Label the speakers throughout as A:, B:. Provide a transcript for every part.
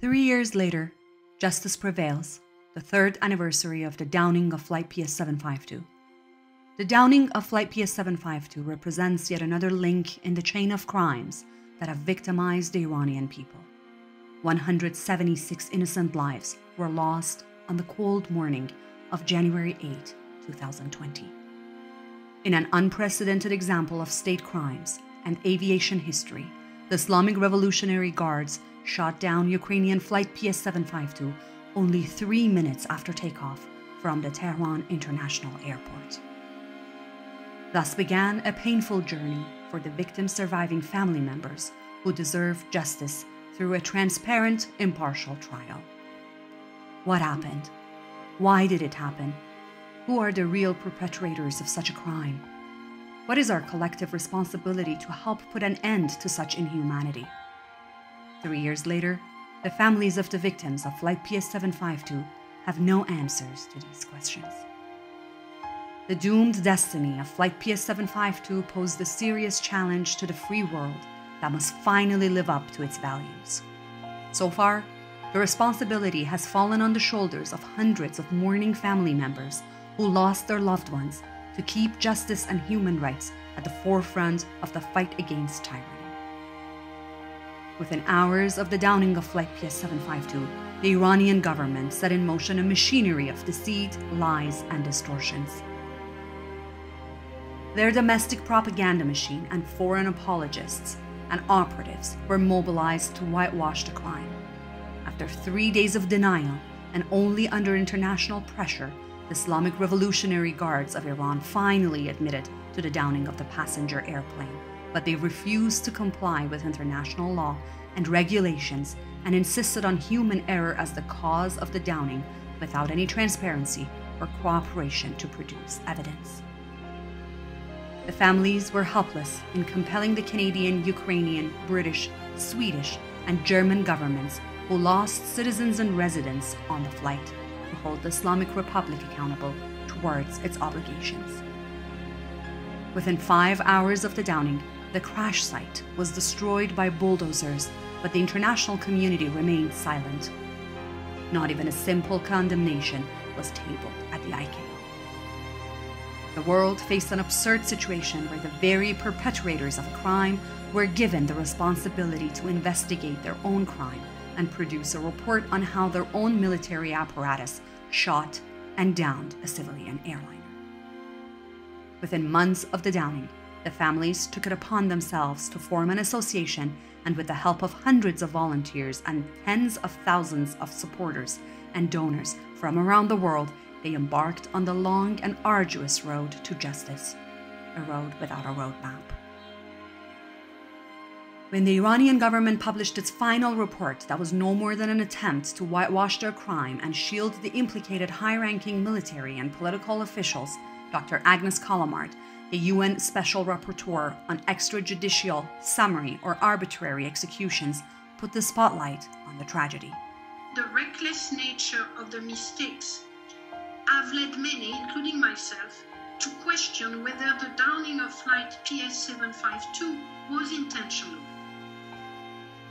A: Three years later, justice prevails, the third anniversary of the downing of Flight PS 752. The downing of Flight PS 752 represents yet another link in the chain of crimes that have victimized the Iranian people. 176 innocent lives were lost on the cold morning of January 8, 2020. In an unprecedented example of state crimes and aviation history, the Islamic Revolutionary Guards shot down Ukrainian Flight PS 752 only three minutes after takeoff from the Tehran International Airport. Thus began a painful journey for the victims' surviving family members who deserve justice through a transparent, impartial trial. What happened? Why did it happen? Who are the real perpetrators of such a crime? What is our collective responsibility to help put an end to such inhumanity? Three years later, the families of the victims of Flight PS 752 have no answers to these questions. The doomed destiny of Flight PS 752 posed a serious challenge to the free world that must finally live up to its values. So far, the responsibility has fallen on the shoulders of hundreds of mourning family members who lost their loved ones to keep justice and human rights at the forefront of the fight against tyranny. Within hours of the downing of Flight PS 752, the Iranian government set in motion a machinery of deceit, lies, and distortions. Their domestic propaganda machine and foreign apologists and operatives were mobilized to whitewash the crime. After three days of denial and only under international pressure, the Islamic Revolutionary Guards of Iran finally admitted to the downing of the passenger airplane, but they refused to comply with international law and regulations and insisted on human error as the cause of the downing without any transparency or cooperation to produce evidence. The families were helpless in compelling the Canadian, Ukrainian, British, Swedish, and German governments who lost citizens and residents on the flight to hold the Islamic Republic accountable towards its obligations. Within five hours of the downing, the crash site was destroyed by bulldozers, but the international community remained silent. Not even a simple condemnation was tabled at the ICAO. The world faced an absurd situation where the very perpetrators of a crime were given the responsibility to investigate their own crime and produce a report on how their own military apparatus shot and downed a civilian airliner. Within months of the downing, the families took it upon themselves to form an association and, with the help of hundreds of volunteers and tens of thousands of supporters and donors from around the world, they embarked on the long and arduous road to justice, a road without a roadmap. When the Iranian government published its final report that was no more than an attempt to whitewash their crime and shield the implicated high ranking military and political officials, Dr. Agnes Callamard, the UN Special Rapporteur on extrajudicial, summary, or arbitrary executions, put the spotlight on the tragedy.
B: The reckless nature of the mistakes have led many, including myself, to question whether the downing of Flight PS 752 was intentional.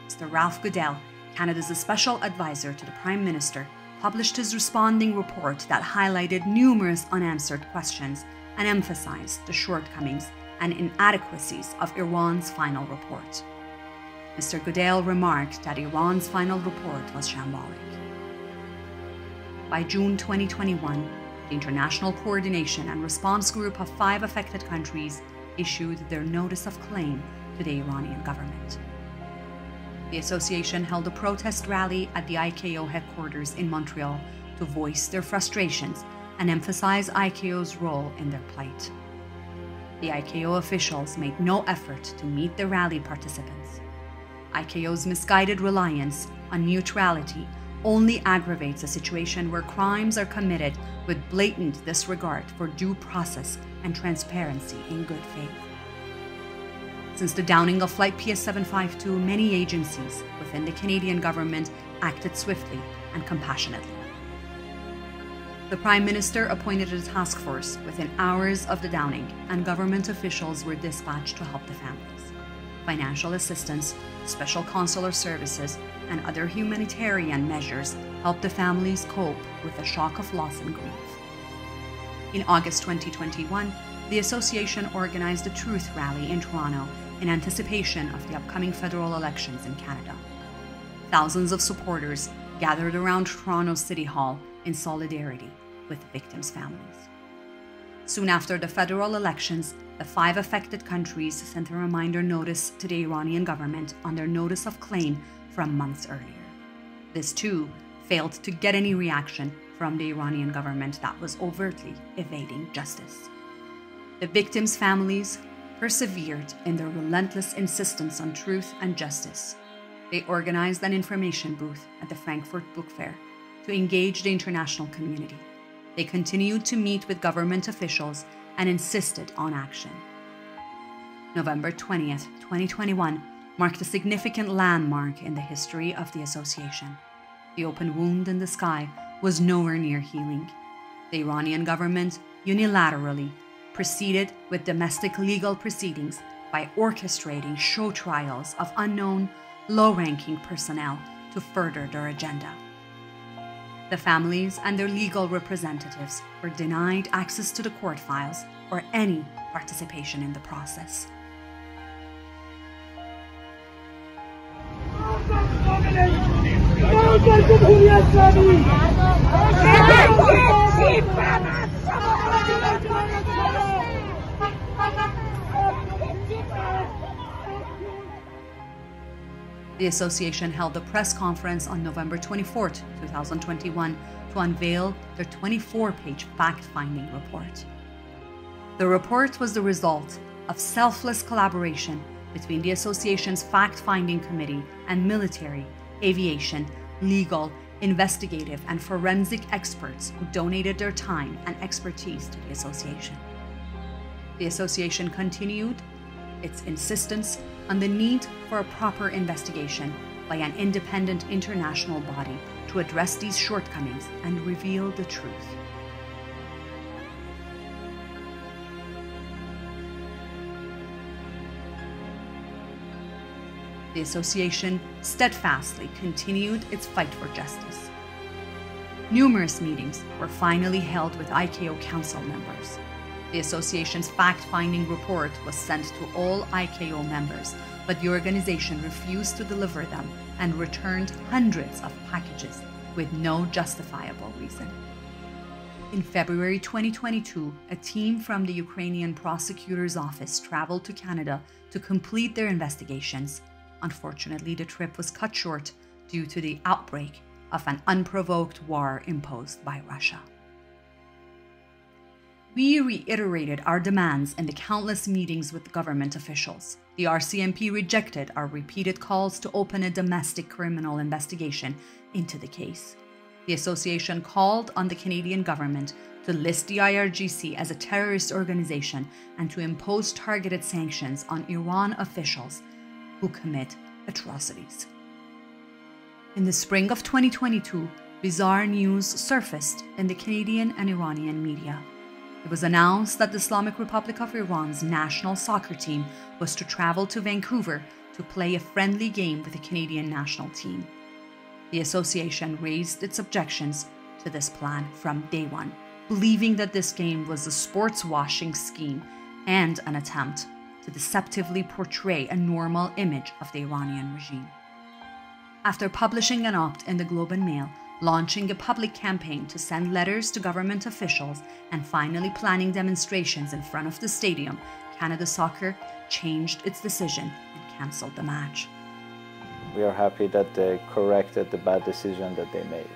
A: Mr. Ralph Goodale, Canada's special advisor to the Prime Minister, published his responding report that highlighted numerous unanswered questions and emphasized the shortcomings and inadequacies of Iran's final report. Mr. Goodale remarked that Iran's final report was shambolic. By June 2021, the International Coordination and Response Group of five affected countries issued their notice of claim to the Iranian government. The association held a protest rally at the ICAO headquarters in Montreal to voice their frustrations and emphasize ICAO's role in their plight. The ICAO officials made no effort to meet the rally participants. ICAO's misguided reliance on neutrality only aggravates a situation where crimes are committed with blatant disregard for due process and transparency in good faith. Since the downing of Flight PS 752, many agencies within the Canadian government acted swiftly and compassionately. The Prime Minister appointed a task force within hours of the downing, and government officials were dispatched to help the families. Financial assistance, special consular services, and other humanitarian measures helped the families cope with the shock of loss and grief. In August 2021, the association organized a truth rally in Toronto in anticipation of the upcoming federal elections in Canada. Thousands of supporters gathered around Toronto City Hall in solidarity with victims' families. Soon after the federal elections, the five affected countries sent a reminder notice to the Iranian government on their notice of claim from months earlier. This too failed to get any reaction from the Iranian government that was overtly evading justice. The victims' families persevered in their relentless insistence on truth and justice. They organized an information booth at the Frankfurt Book Fair to engage the international community. They continued to meet with government officials and insisted on action. November 20th, 2021 marked a significant landmark in the history of the association. The open wound in the sky was nowhere near healing. The Iranian government unilaterally proceeded with domestic legal proceedings by orchestrating show trials of unknown, low ranking personnel to further their agenda. The families and their legal representatives were denied access to the court files or any participation in the process. The association held a press conference on November 24, 2021, to unveil their 24 page fact finding report. The report was the result of selfless collaboration between the association's fact finding committee and military, aviation, legal, investigative, and forensic experts who donated their time and expertise to the association. The association continued its insistence on the need for a proper investigation by an independent international body to address these shortcomings and reveal the truth. The association steadfastly continued its fight for justice. Numerous meetings were finally held with ICAO council members the association's fact finding report was sent to all ICAO members, but the organization refused to deliver them and returned hundreds of packages with no justifiable reason. In February 2022, a team from the Ukrainian prosecutor's office traveled to Canada to complete their investigations. Unfortunately, the trip was cut short due to the outbreak of an unprovoked war imposed by Russia. We reiterated our demands in the countless meetings with government officials. The RCMP rejected our repeated calls to open a domestic criminal investigation into the case. The association called on the Canadian government to list the IRGC as a terrorist organization and to impose targeted sanctions on Iran officials who commit atrocities. In the spring of 2022, bizarre news surfaced in the Canadian and Iranian media. It was announced that the Islamic Republic of Iran's national soccer team was to travel to Vancouver to play a friendly game with the Canadian national team. The association raised its objections to this plan from day one, believing that this game was a sports washing scheme and an attempt to deceptively portray a normal image of the Iranian regime. After publishing an opt in the Globe and Mail, launching a public campaign to send letters to government officials, and finally planning demonstrations in front of the stadium, Canada Soccer changed its decision and cancelled the match.
C: We are happy that they corrected the bad decision that they made.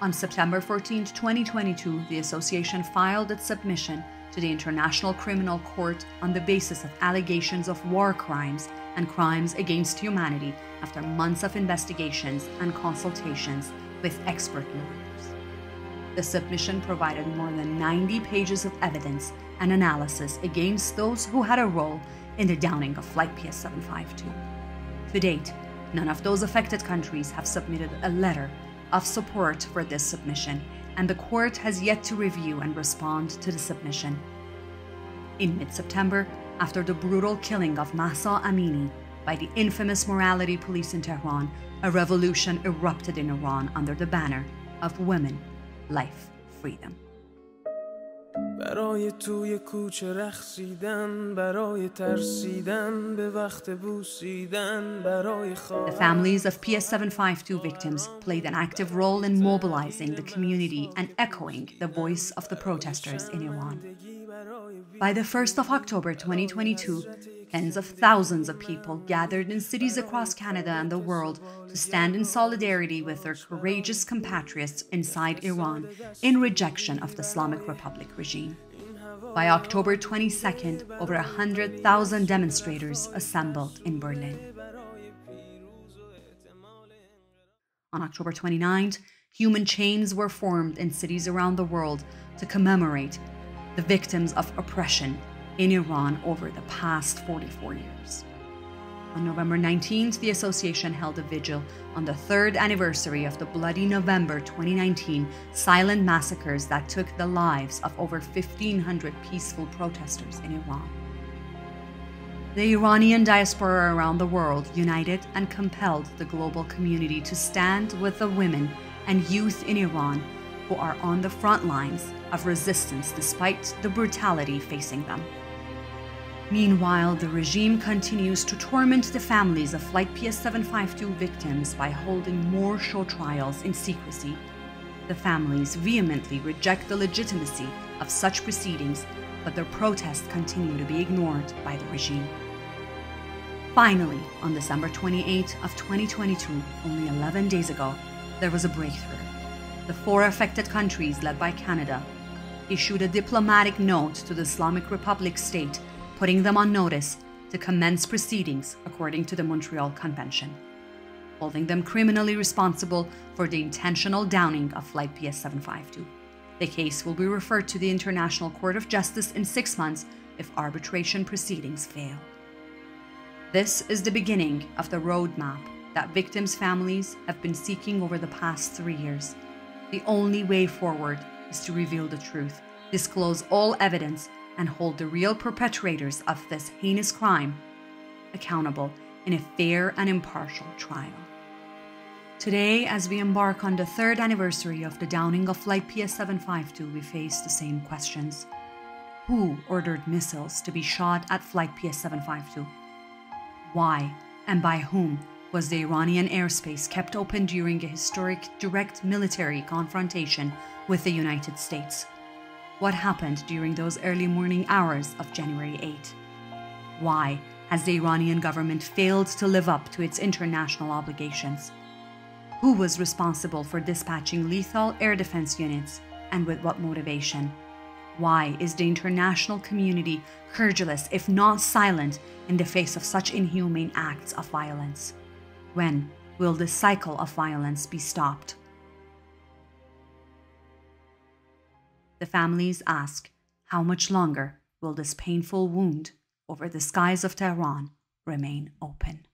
A: On September 14, 2022, the association filed its submission to the International Criminal Court on the basis of allegations of war crimes and crimes against humanity after months of investigations and consultations with expert lawyers. The submission provided more than 90 pages of evidence and analysis against those who had a role in the downing of Flight PS 752. To date, none of those affected countries have submitted a letter of support for this submission, and the court has yet to review and respond to the submission. In mid September, after the brutal killing of Mahsa Amini by the infamous morality police in Tehran, a revolution erupted in Iran under the banner of women, life, freedom. برای توی کوچه رخصیدن برای ترسیدن به وقت بوسیدن برای The families of PS752 victims played an active role in mobilizing the community and echoing the voice of the protesters in Iran. By the 1st of October 2022, Tens of thousands of people gathered in cities across Canada and the world to stand in solidarity with their courageous compatriots inside Iran in rejection of the Islamic Republic regime. By October 22nd, over 100,000 demonstrators assembled in Berlin. On October 29th, human chains were formed in cities around the world to commemorate the victims of oppression in Iran over the past 44 years. On November 19th, the association held a vigil on the third anniversary of the bloody November 2019 silent massacres that took the lives of over 1,500 peaceful protesters in Iran. The Iranian diaspora around the world united and compelled the global community to stand with the women and youth in Iran who are on the front lines of resistance despite the brutality facing them. Meanwhile, the regime continues to torment the families of Flight PS752 victims by holding more show trials in secrecy. The families vehemently reject the legitimacy of such proceedings, but their protests continue to be ignored by the regime. Finally, on December 28 of 2022, only 11 days ago, there was a breakthrough. The four affected countries, led by Canada, issued a diplomatic note to the Islamic Republic state putting them on notice to commence proceedings according to the Montreal Convention, holding them criminally responsible for the intentional downing of Flight PS 752. The case will be referred to the International Court of Justice in six months if arbitration proceedings fail. This is the beginning of the roadmap that victims' families have been seeking over the past three years. The only way forward is to reveal the truth, disclose all evidence, and hold the real perpetrators of this heinous crime accountable in a fair and impartial trial. Today, as we embark on the third anniversary of the downing of Flight PS 752, we face the same questions. Who ordered missiles to be shot at Flight PS 752? Why and by whom was the Iranian airspace kept open during a historic direct military confrontation with the United States? What happened during those early morning hours of January 8. Why has the Iranian government failed to live up to its international obligations? Who was responsible for dispatching lethal air defense units and with what motivation? Why is the international community credulous, if not silent, in the face of such inhumane acts of violence? When will this cycle of violence be stopped? The families ask, how much longer will this painful wound over the skies of Tehran remain open?